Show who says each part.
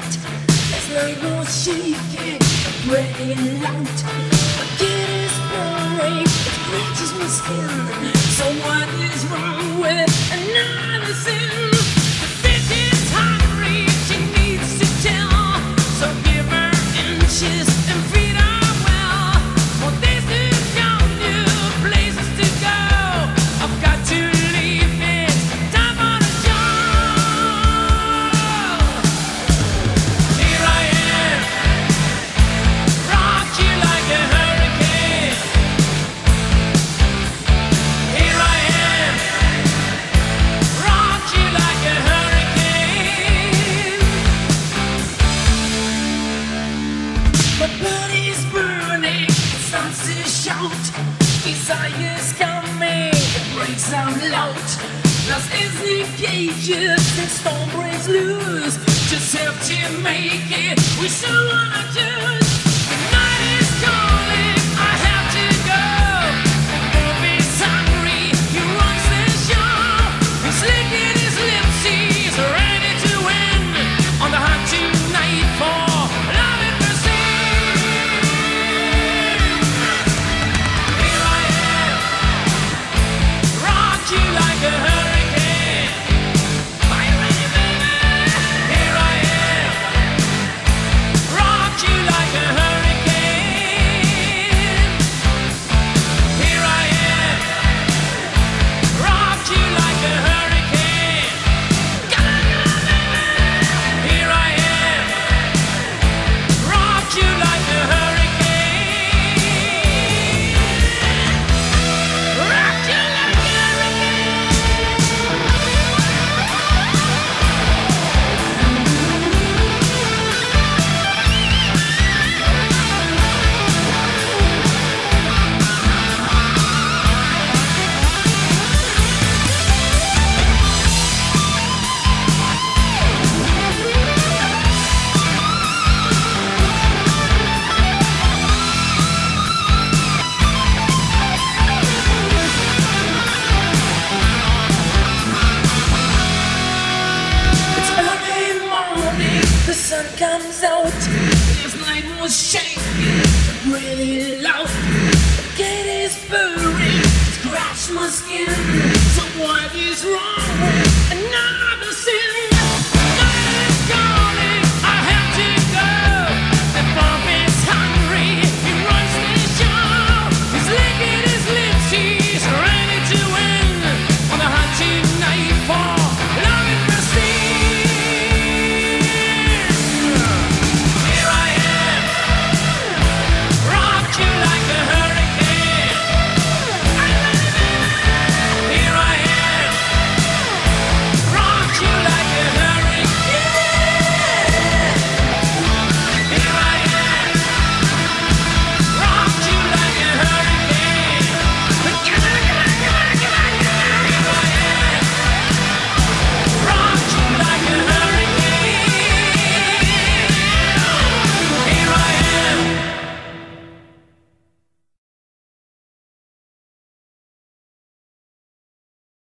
Speaker 1: out. It's like no shaking, raining out. My kid is blurring, it reaches my skin. Polizei ist coming, it breaks out loud. Das ist nicht cages, the storm breaks loose. Just have to make it, we still wanna do. sun comes out. This night was shaking really loud. The gate Katie's buried, scratched my skin. So what is wrong?